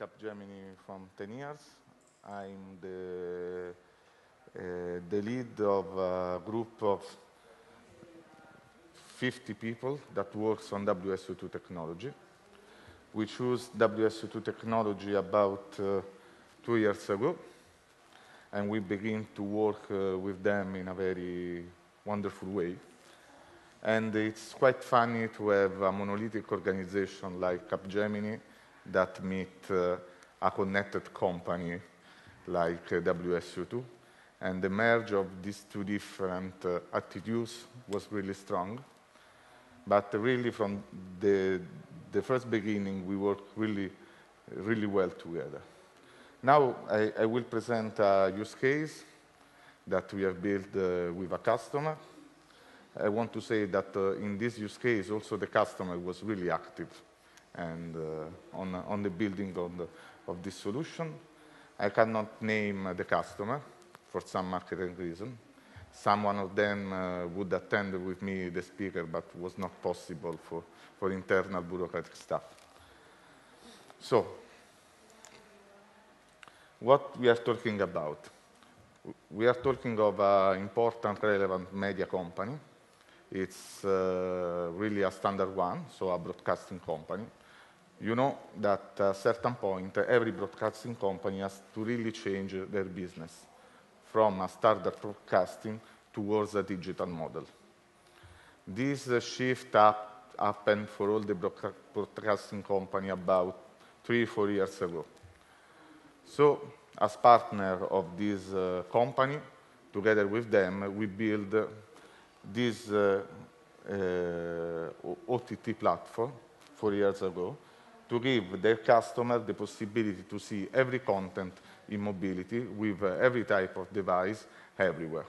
Working Capgemini from 10 years. I'm the, uh, the lead of a group of 50 people that works on WSO2 technology. We chose WSO2 technology about uh, two years ago, and we begin to work uh, with them in a very wonderful way. And it's quite funny to have a monolithic organization like Capgemini that meet uh, a connected company like uh, WSO2. And the merge of these two different uh, attitudes was really strong. But really from the, the first beginning, we worked really, really well together. Now I, I, will present a use case that we have built uh, with a customer. I want to say that uh, in this use case also the customer was really active and uh, on, on the building of, the, of this solution. I cannot name the customer for some marketing reason. Some one of them uh, would attend with me the speaker, but was not possible for, for internal bureaucratic stuff. So what we are talking about. We are talking of an important, relevant media company. It's uh, really a standard one, so a broadcasting company. You know that at a certain point, every broadcasting company has to really change their business from a standard broadcasting towards a digital model. This uh, shift up, happened for all the broadcasting company about three, four years ago. So, as partner of this uh, company, together with them, we build this uh, uh, OTT platform four years ago to give their customer the possibility to see every content in mobility with uh, every type of device everywhere.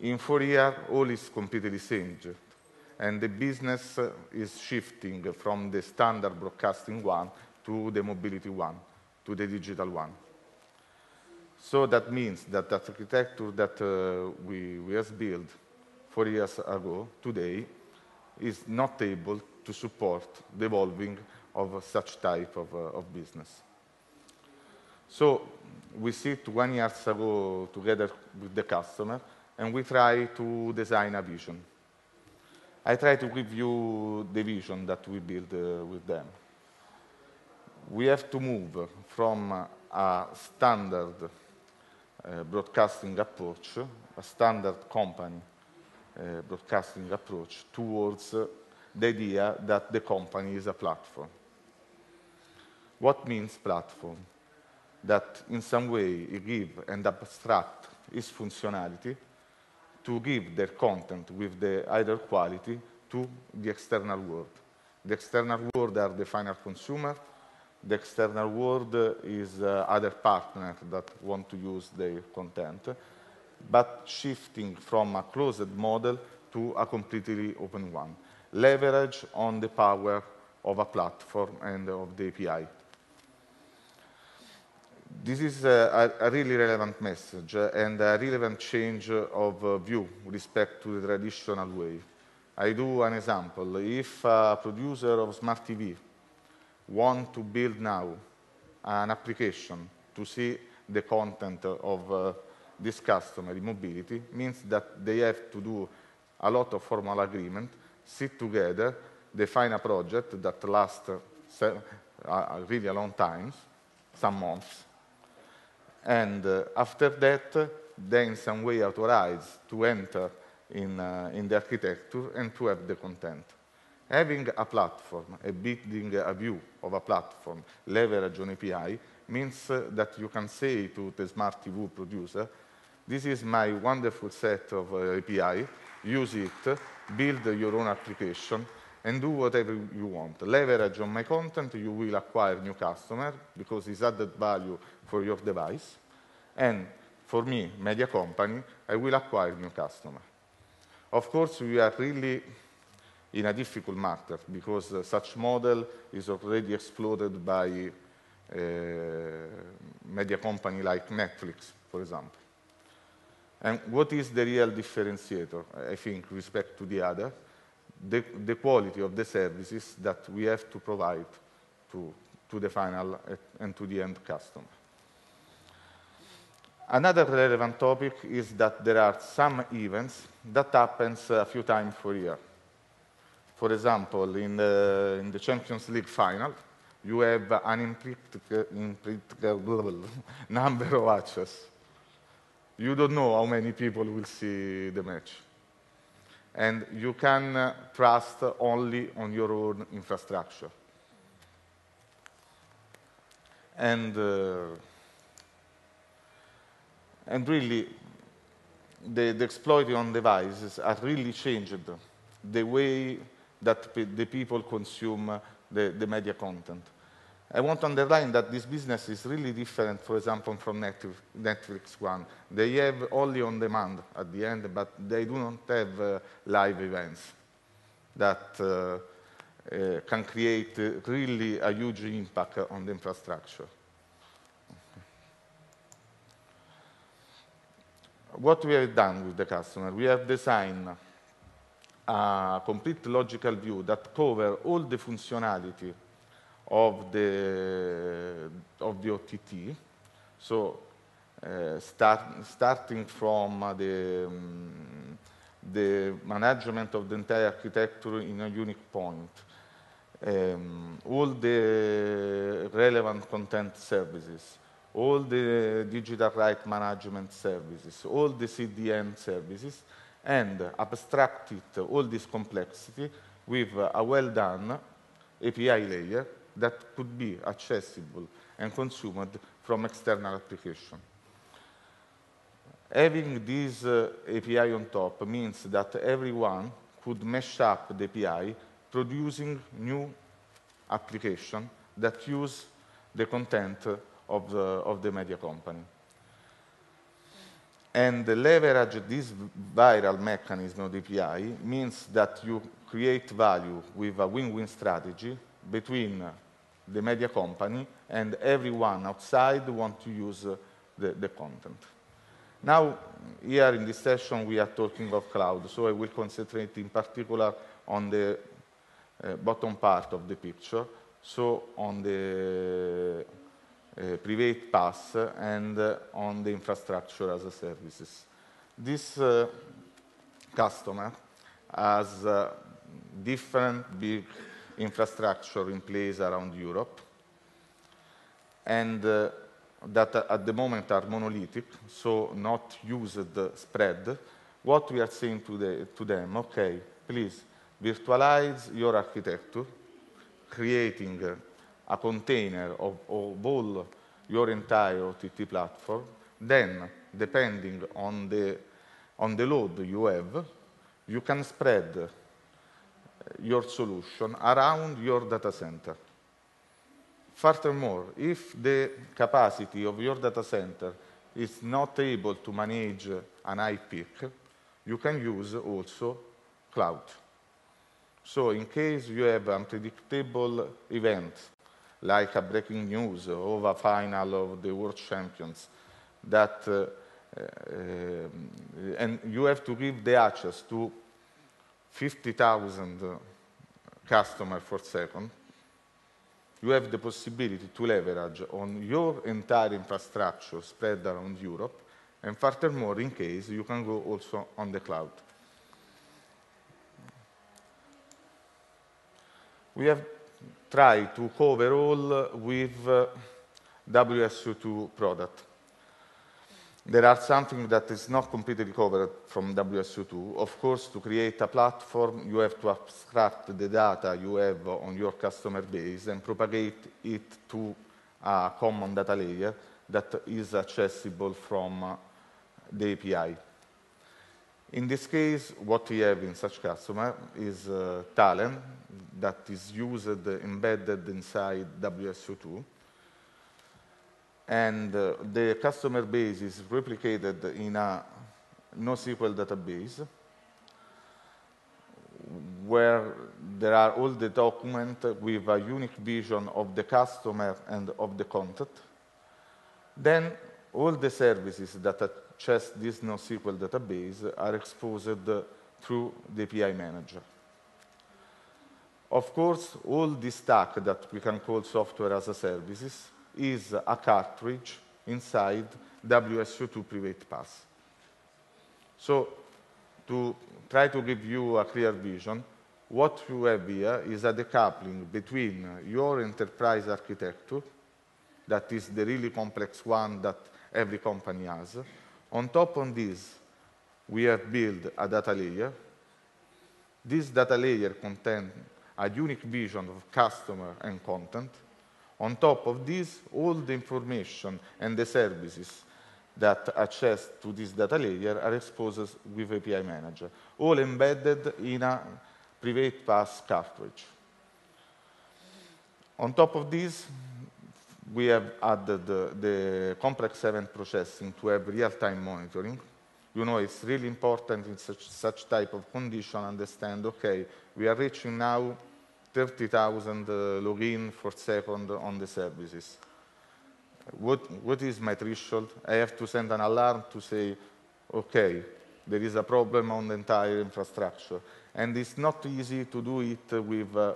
In four years, all is completely changed, and the business is shifting from the standard broadcasting one to the mobility one to the digital one. So that means that the architecture that uh, we, we have built four years ago, today, is not able to support the evolving of such type of, uh, of business. So we sit one year ago together with the customer and we try to design a vision. I try to give you the vision that we build uh, with them we have to move from a standard uh, broadcasting approach, a standard company uh, broadcasting approach, towards the idea that the company is a platform. What means platform? That in some way it give and abstract its functionality to give their content with the either quality to the external world. The external world are the final consumer, the external world is uh, other partners that want to use their content, but shifting from a closed model to a completely open one. Leverage on the power of a platform and of the API. This is a, a really relevant message and a relevant change of view respect to the traditional way. I do an example. If a producer of smart TV want to build now an application to see the content of uh, this customer in mobility means that they have to do a lot of formal agreement, sit together, define a project that lasts uh, really a long time, some months, and uh, after that, they in some way authorize to enter in, uh, in the architecture and to have the content. Having a platform, a building a view of a platform, leverage on API, means uh, that you can say to the smart TV producer, this is my wonderful set of uh, API, use it, build your own application, and do whatever you want. Leverage on my content, you will acquire new customer because it's added value for your device. And for me, media company, I will acquire new customer. Of course, we are really in a difficult matter because uh, such model is already exploded by media company like Netflix, for example. And what is the real differentiator, I think, with respect to the other? The, the quality of the services that we have to provide to, to the final uh, and to the end customer. Another relevant topic is that there are some events that happens a few times per year. For example, in the, in the Champions League final, you have an unpredictable number of watches. You don't know how many people will see the match. And you can trust only on your own infrastructure. And uh, and really, the, the exploited on devices have really changed the way that the people consume the, the media content. I want to underline that this business is really different, for example, from Netflix one. They have only on demand at the end, but they do not have uh, live events that uh, uh, can create really a huge impact on the infrastructure. what we have done with the customer, we have designed a complete logical view that cover all the functionality of the, of the OTT. So uh, start, starting from uh, the, um, the management of the entire architecture in a unique point, um, all the relevant content services, all the digital right management services, all the CDN services, and abstracted all this complexity with a well-done API layer that could be accessible and consumed from external application. Having this uh, API on top means that everyone could mesh up the API, producing new application that use the content of the, of the media company. And leverage this viral mechanism of the API means that you create value with a win-win strategy between the media company and everyone outside want to use the, the content. Now, here in this session, we are talking of cloud, so I will concentrate in particular on the uh, bottom part of the picture, so on the uh, private PaaS and uh, on the infrastructure as a services. This uh, customer has different big infrastructure in place around Europe and uh, that at the moment are monolithic, so not used spread, what we are saying to, the, to them, okay, please virtualize your architecture, creating a container of, of all your entire OTT platform. Then, depending on the, on the load you have, you can spread your solution around your data center. Furthermore, if the capacity of your data center is not able to manage an peak, you can use also cloud. So in case you have unpredictable events like a breaking news of a final of the World Champions, that uh, uh, and you have to give the access to 50,000 customers per second, you have the possibility to leverage on your entire infrastructure spread around Europe, and furthermore, in case, you can go also on the cloud. We have tried to cover all with uh, WSO2 product. There are something that is not completely covered from WSO2. Of course, to create a platform, you have to abstract the data you have on your customer base and propagate it to a common data layer that is accessible from uh, the API. In this case, what we have in such customer is uh, Talend that is used, embedded inside WSO2 and uh, the customer base is replicated in a NoSQL database where there are all the documents with a unique vision of the customer and of the content. Then all the services that access this NoSQL database are exposed through the API Manager. Of course, all this stack that we can call software as a services is a cartridge inside WSO2 Private PaaS. So to try to give you a clear vision, what you have here is a decoupling between your enterprise architecture, that is the really complex one that every company has. On top of this, we have built a data layer. This data layer contains a unique vision of customer and content. On top of this, all the information and the services that access to this data layer are exposed with API Manager, all embedded in a private PaaS cartridge. On top of this, we have added the, the complex event processing to have real-time monitoring. You know, it's really important in such, such type of condition understand, okay, we are reaching now 30,000 uh, login for second on the services. What, what is my threshold? I have to send an alarm to say, okay, there is a problem on the entire infrastructure. And it's not easy to do it with, uh,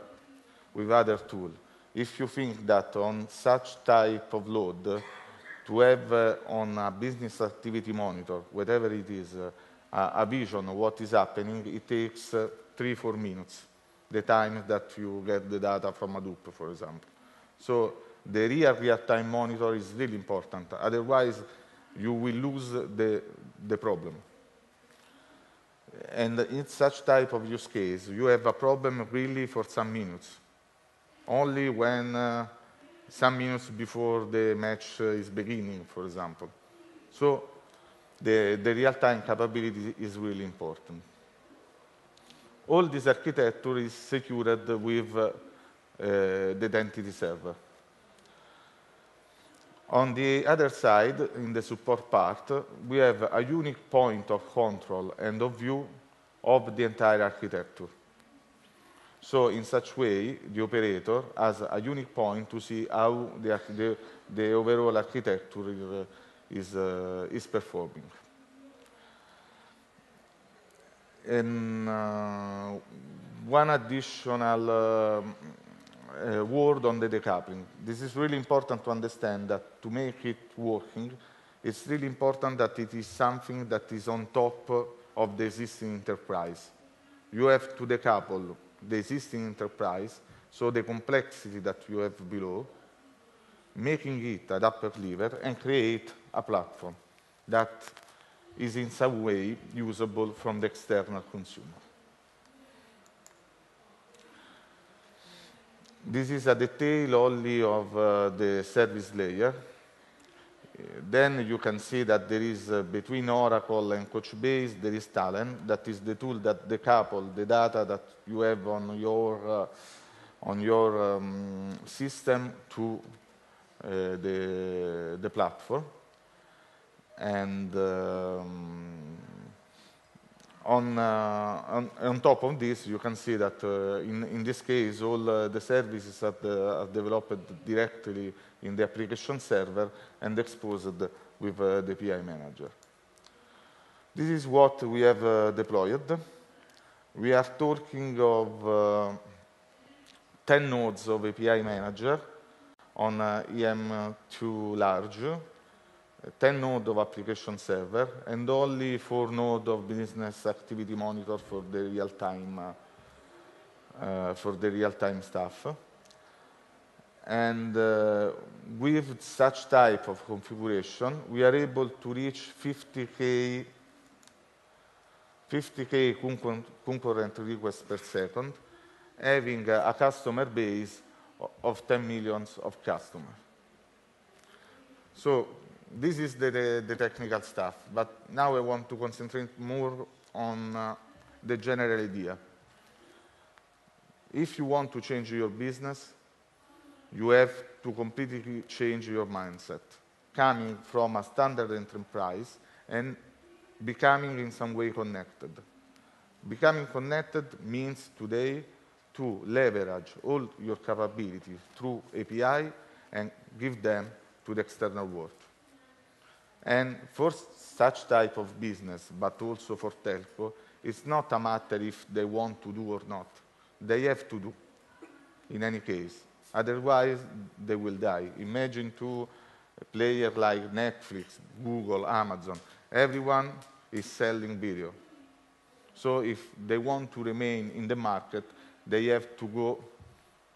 with other tools. If you think that on such type of load, to have uh, on a business activity monitor, whatever it is, uh, a, vision of what is happening, it takes uh, three, four minutes, the time that you get the data from Hadoop, for example. So the real real-time monitor is really important. Otherwise, you will lose the, the problem. And in such type of use case, you have a problem really for some minutes. Only when uh, some minutes before the match is beginning, for example. So the, the real-time capability is really important. All this architecture is secured with uh, the identity server. On the other side, in the support part, we have a unique point of control and of view of the entire architecture. So in such way, the operator has a unique point to see how the, the, the overall architecture is, uh, is performing. And uh, one additional uh, uh, word on the decoupling. This is really important to understand that to make it working, it's really important that it is something that is on top of the existing enterprise. You have to decouple the existing enterprise, so the complexity that you have below, making it a upper level and create a platform that is in some way usable from the external consumer. This is a detail only of uh, the service layer. Then you can see that there is, uh, between Oracle and Couchbase, there is Talend. That is the tool that decouples the data that you have on your, uh, on your um, system to uh, the, the platform. And um, on, uh, on, on, top of this, you can see that uh, in, in this case, all uh, the services are, the, are, developed directly in the application server and exposed with the API manager. This is what we have deployed. We are talking of 10 nodes of API manager on EM2 large 10 node of application server, and only 4 node of business activity monitor for the real-time uh, uh, for the real-time stuff. And uh, with such type of configuration, we are able to reach 50k 50k concurrent requests per second, having a customer base of 10 millions of customers. So this is the, the, the, technical stuff, but now I want to concentrate more on uh, the general idea. If you want to change your business, you have to completely change your mindset, coming from a standard enterprise and becoming in some way connected. Becoming connected means today to leverage all your capabilities through API and give them to the external world. And for such type of business, but also for telco, it's not a matter if they want to do or not. They have to do, in any case. Otherwise, they will die. Imagine two players like Netflix, Google, Amazon. Everyone is selling video. So if they want to remain in the market, they have to go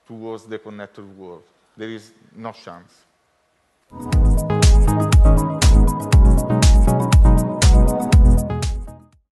towards the connected world. There is no chance.